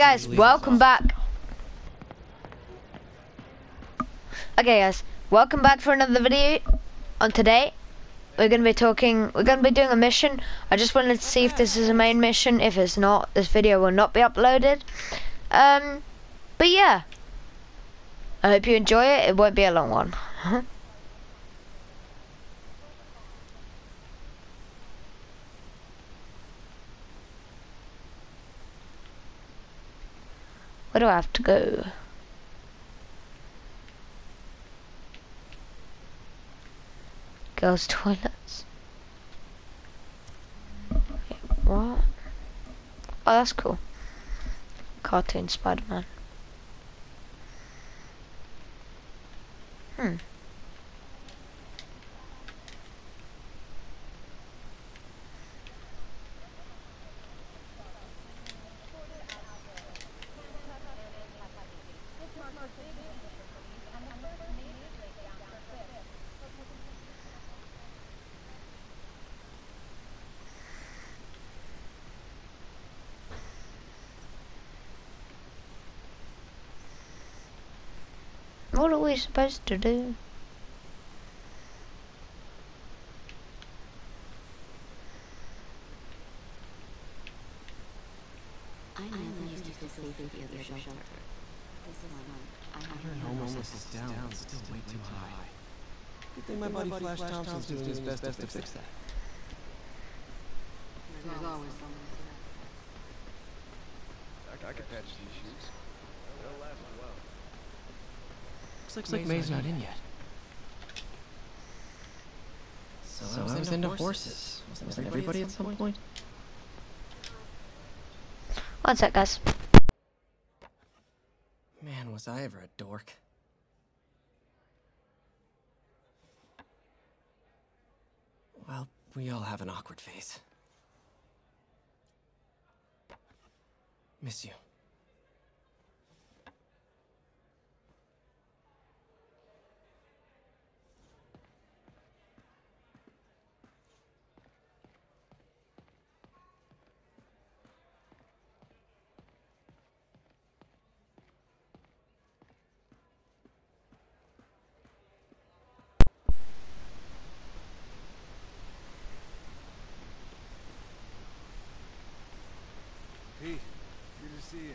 guys, welcome back. Okay guys, welcome back for another video. On today, we're gonna be talking, we're gonna be doing a mission. I just wanted to see if this is a main mission. If it's not, this video will not be uploaded. Um, but yeah. I hope you enjoy it. It won't be a long one. Where do I have to go? Girls' toilets. What? Oh, that's cool. Cartoon Spider-Man. Hmm. What are we supposed to do? I never used to feel safe with the other shelter. This one, I have Modern homelessness is down, but still way too high. Good thing my buddy Flash Thompson's doing his best to fix that. There's always someone I, I could patch these shoes. Looks like, May's not in yet. So, I was, into horses. Wasn't everybody at some point? One sec, guys. Man, was I ever a dork. Well, we all have an awkward phase. Miss you. Pete, good to see you.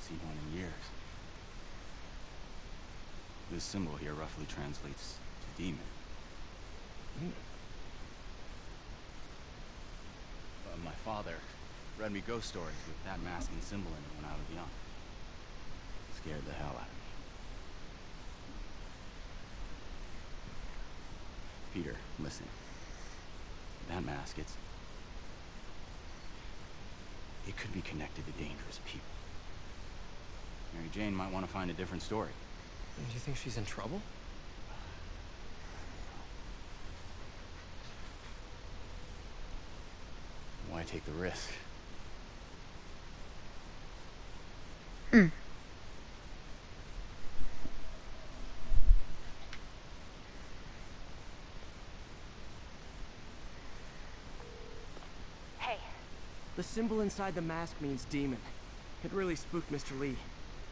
Seen one in years. This symbol here roughly translates to demon. Hmm. Uh, my father read me ghost stories with that mask and symbol in it when I was young. It Scared the hell out of me. Peter, listen. That mask, it's... It could be connected to dangerous people. Mary Jane might want to find a different story. Do you think she's in trouble? Why take the risk? Hmm. Hey. The symbol inside the mask means demon. It really spooked Mr. Li.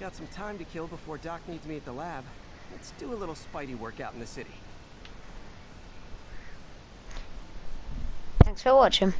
Got some time to kill before Doc needs me at the lab. Let's do a little Spidey workout in the city. Thanks for watching.